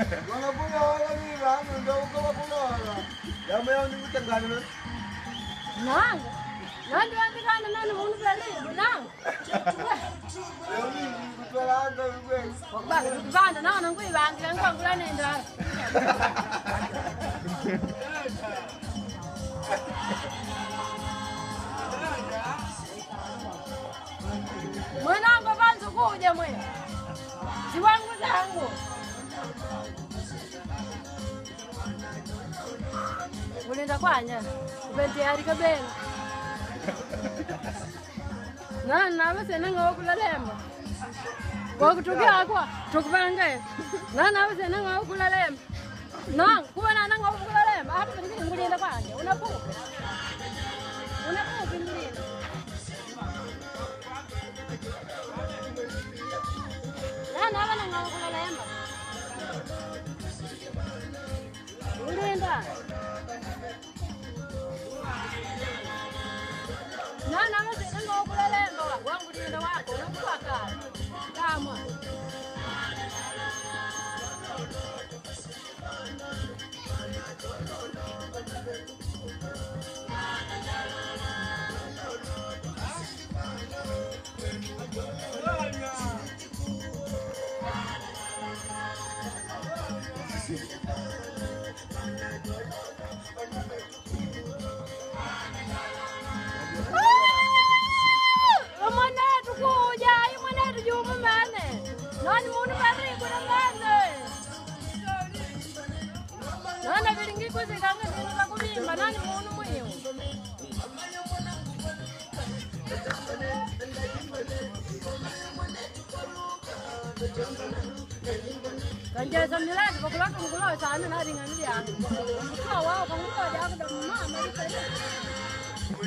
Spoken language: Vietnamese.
Wanapunyola nila, nandaw ka wapunyola. Yamayaw nila tanggalan. Nang! Nando andi kana mena munu belibu nang. Yami kubalanda ngwe. Ba kubalanda nana ngwe bangi ngwangula nenda. Mwanangu banzu kuja mwe. Ziwangu zangu. Ulinda kwanya ubetiyari kabela nani navesenanga wakulalemba wakutukiakwa tukupange nani navesenanga wakulalemba nang kuva nananga wakulalemba hapa ngili ngulinda kwanje unapuka unapuka ngulinda nani avananga wakulalemba wacho nokufakara kamwa Thank you. Nani munu marikuna mene nana vilingikuzikange zinu nani munu mwiu kanjesa milati vakulaka mukulowa sana naring'aniliyangu mkuwa wao kangulojakuda mama